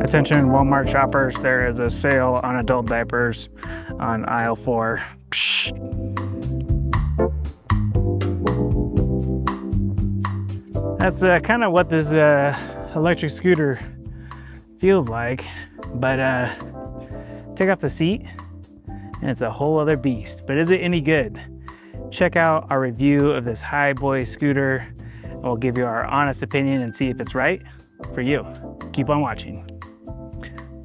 Attention Walmart shoppers, there is a sale on adult diapers on aisle four. Psh. That's uh, kind of what this uh, electric scooter feels like, but uh, take off the seat and it's a whole other beast. But is it any good? Check out our review of this Hiboy scooter and we'll give you our honest opinion and see if it's right for you. Keep on watching.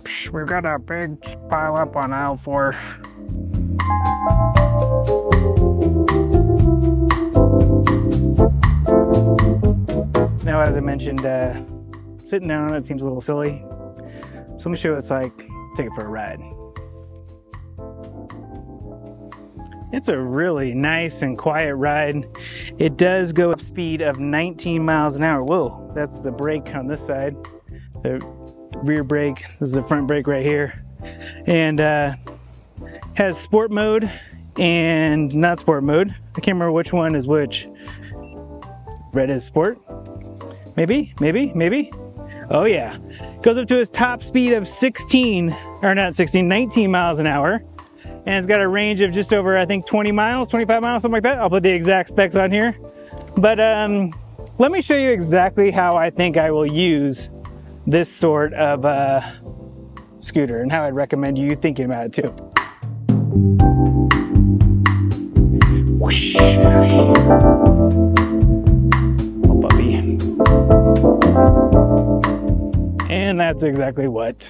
Psh, we've got a big pile up on aisle four. Now, as I mentioned, uh, sitting down it seems a little silly. So let me show you what it's like. Take it for a ride. It's a really nice and quiet ride. It does go up speed of 19 miles an hour. Whoa, that's the brake on this side. The rear brake, this is the front brake right here. And uh, has sport mode and not sport mode. I can't remember which one is which. Red is sport. Maybe, maybe, maybe. Oh yeah. Goes up to its top speed of 16, or not 16, 19 miles an hour. And it's got a range of just over, I think, 20 miles, 25 miles, something like that. I'll put the exact specs on here. But um, let me show you exactly how I think I will use this sort of uh, scooter and how I'd recommend you thinking about it too. Oh, puppy. And that's exactly what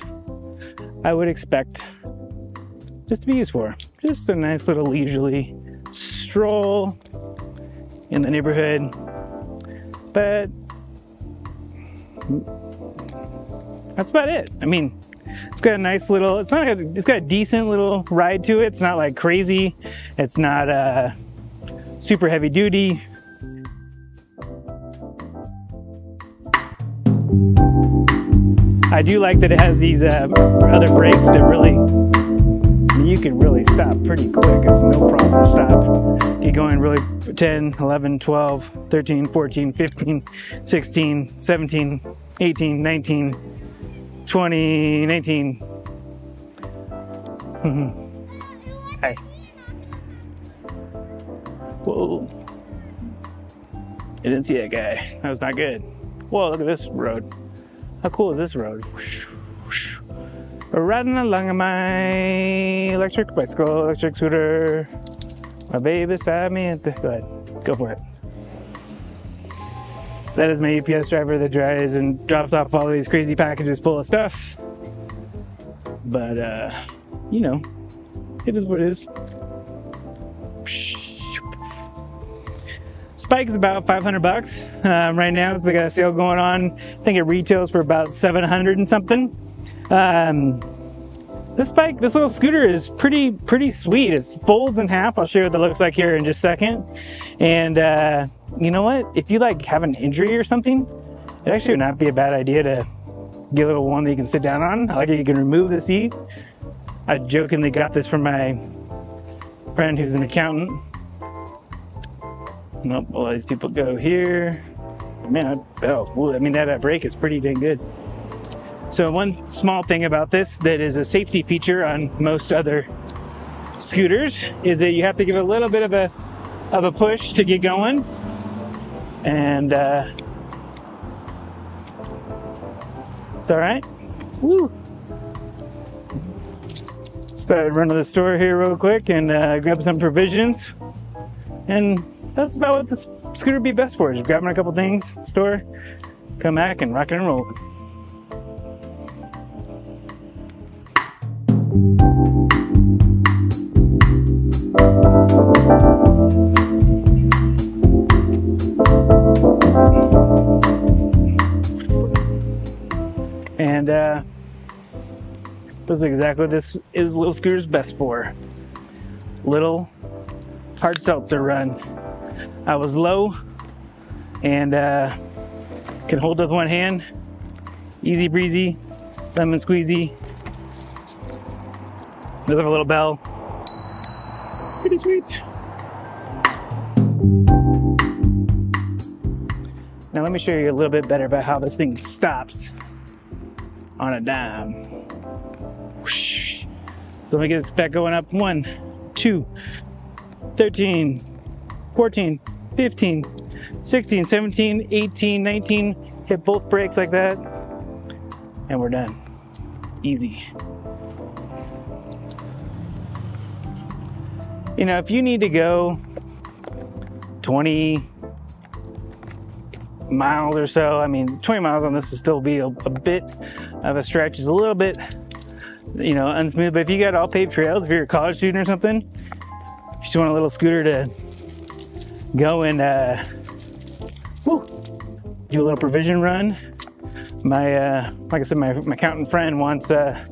I would expect just to be used for. Just a nice little leisurely stroll in the neighborhood. But that's about it. I mean, it's got a nice little, it's not, a, it's got a decent little ride to it. It's not like crazy. It's not uh, super heavy duty. I do like that it has these uh, other brakes that really, you can really stop pretty quick. It's no problem to stop. Get going really 10, 11, 12, 13, 14, 15, 16, 17, 18, 19, 20, 19. Mm-hmm. hey. Whoa. I didn't see that guy. That was not good. Whoa, look at this road. How cool is this road? Riding along on my electric bicycle, electric scooter. My baby beside me. Go ahead, go for it. That is my UPS driver that drives and drops off all these crazy packages full of stuff. But, uh, you know, it is what it is. Spike is about 500 bucks um, right now. They got a sale going on. I think it retails for about 700 and something. Um, this bike, this little scooter is pretty, pretty sweet. It folds in half. I'll show you what that looks like here in just a second. And, uh, you know what? If you like have an injury or something, it actually would not be a bad idea to get a little one that you can sit down on. I like it. You can remove the seat. I jokingly got this from my friend who's an accountant. Nope, all these people go here. Man, oh, I mean, that, that brake is pretty dang good. So one small thing about this that is a safety feature on most other scooters is that you have to give a little bit of a of a push to get going and uh, it's all right. Woo! So I run to the store here real quick and uh, grab some provisions, and that's about what this scooter would be best for. Is grabbing a couple things at the store, come back and rock and roll. is exactly what this is Little Scooter's best for. Little hard seltzer run. I was low and uh, can hold with one hand. Easy breezy, lemon squeezy. Another little bell. Pretty sweet. Now let me show you a little bit better about how this thing stops on a dime. Whoosh. So let me get this back going up. One, two, 13, 14, 15, 16, 17, 18, 19. Hit both brakes like that. And we're done. Easy. You know, if you need to go 20 miles or so, I mean, 20 miles on this will still be a, a bit of a stretch. It's a little bit, you know, unsmooth. But if you got all paved trails, if you're a college student or something, if you just want a little scooter to go and uh, woo, do a little provision run, my uh, like I said, my, my accountant friend wants uh,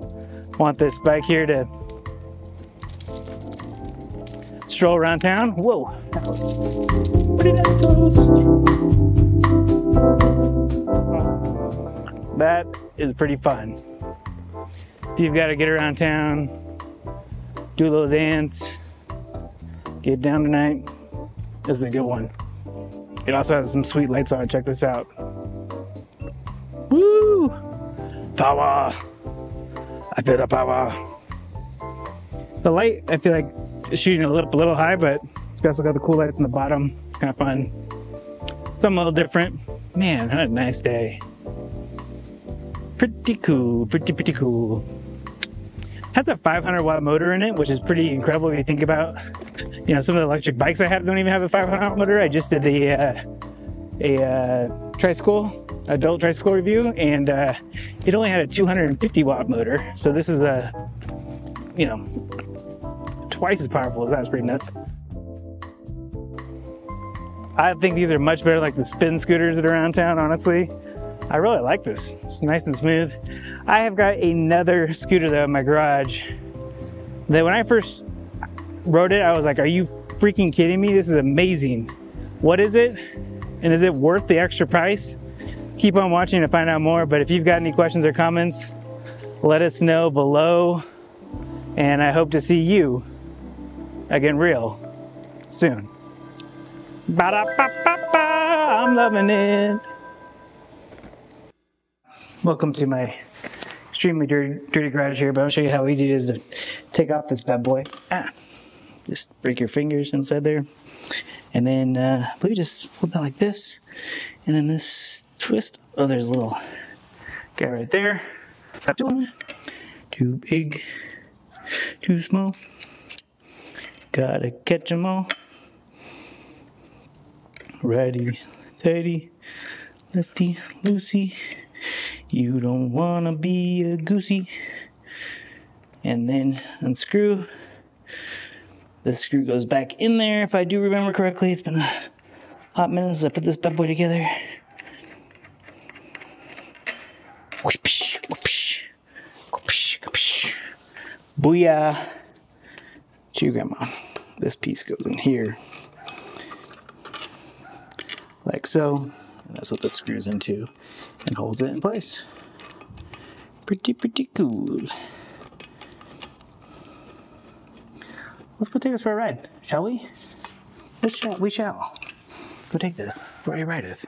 want this bike here to stroll around town. Whoa, that was pretty. That is pretty fun. You've got to get around town, do a little dance, get down tonight, this is a good one. It also has some sweet lights on. Check this out. Woo! Power! I feel the power. The light, I feel like shooting it up a little high, but it's also got the cool lights in the bottom. Kind of fun. Something a little different. Man, what a nice day. Pretty cool, pretty, pretty cool. Has a 500 watt motor in it, which is pretty incredible if you think about, you know, some of the electric bikes I have don't even have a 500 watt motor. I just did the, uh, a uh, tricycle, adult tricycle review, and uh, it only had a 250 watt motor. So this is a, you know, twice as powerful as that. It's pretty nuts. I think these are much better like the spin scooters that are around town, honestly. I really like this. It's nice and smooth. I have got another scooter though in my garage that when I first rode it, I was like, are you freaking kidding me? This is amazing. What is it? And is it worth the extra price? Keep on watching to find out more. But if you've got any questions or comments, let us know below. And I hope to see you again real soon. Ba-da-ba-ba-ba, I'm loving it. Welcome to my extremely dirty, dirty garage here, but I'll show you how easy it is to take off this bad boy. Ah, just break your fingers inside there. And then uh, we just hold that like this. And then this twist. Oh, there's a little guy right there. Too big, too small. Gotta catch 'em all. Righty, tighty, lefty, loosey. You don't wanna be a goosey. And then unscrew. The screw goes back in there if I do remember correctly. It's been a hot minute since I put this bad boy together. Whoosh, whoosh, whoosh, whoosh. Booyah to your grandma. This piece goes in here, like so. And that's what this screws into and holds it in place. Pretty, pretty cool. Let's go take this for a ride, shall we? Let's shall, we shall. Go take this for a ride with.